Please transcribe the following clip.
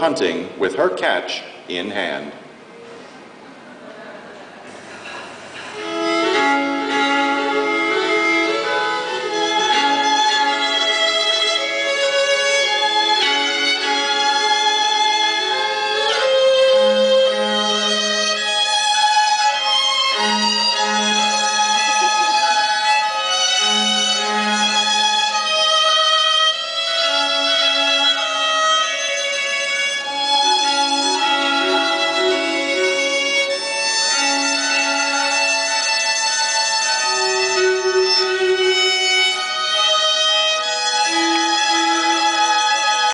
hunting with her catch in hand.